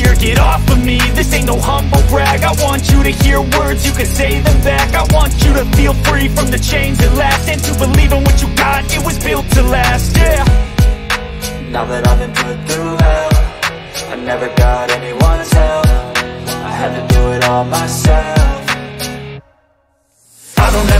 Get off of me, this ain't no humble brag. I want you to hear words, you can say them back. I want you to feel free from the chains that last And to believe in what you got, it was built to last, yeah. Now that I've been put through hell I never got anyone's help. I had to do it all myself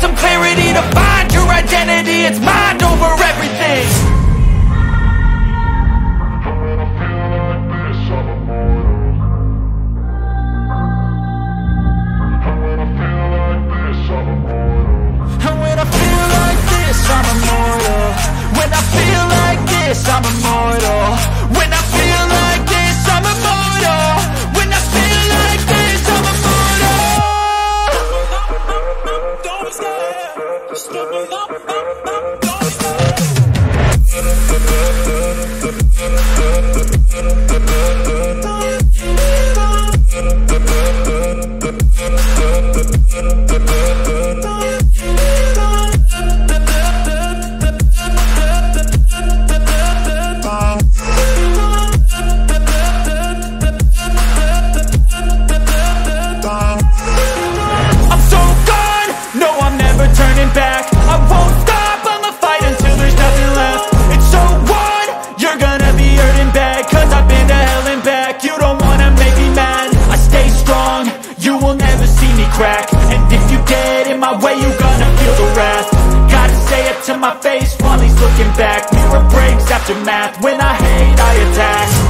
some clarity To find your identity, it's mind over everything breaks after math, when I hate I attack